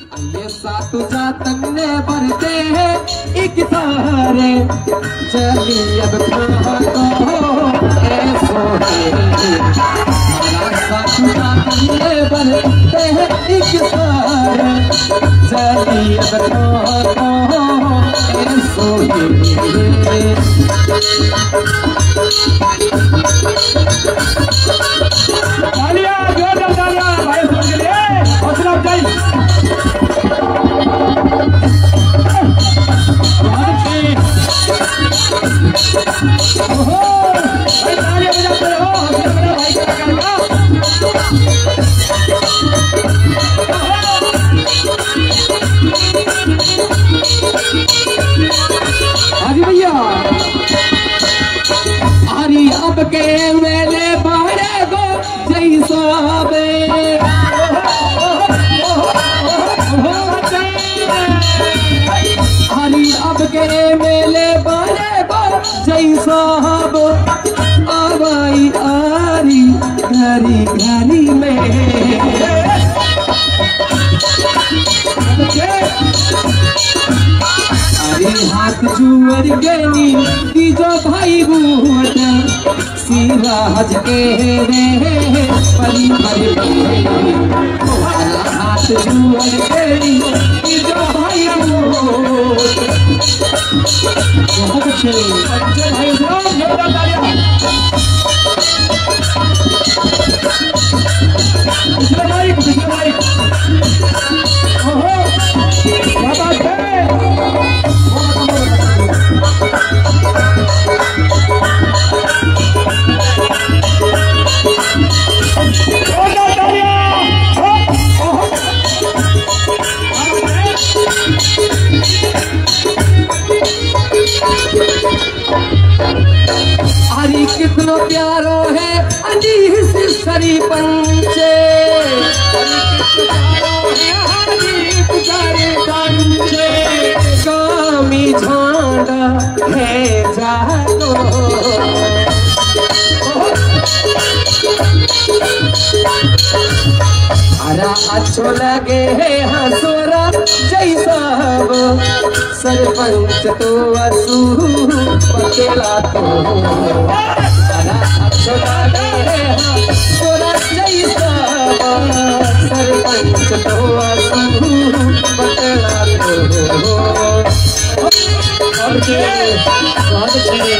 ये सात जातन ने भरते हैं एक सारे। चली अब खानो ऐसो है। सात जातन ने भरते हैं एक सारे। चली अब खानो ऐसो Oh! गो जैसा बो आवाई आरी घरी घरी में। अरे हाथ जुअर गनी की भाई बूट के रे परी हाथ जुअर गनी की भाई बूट। बहुत अच्छे भाई हरी कितना प्यारो है अजी से सरी अरा अच्छो लगे है हसोरा जैसा अब सरपंच तो असू पकेला तो अरा अच्छो लगे है हसोरा जैसा अब सरपंच तो असू पकेला तो और के बहुत अच्छे है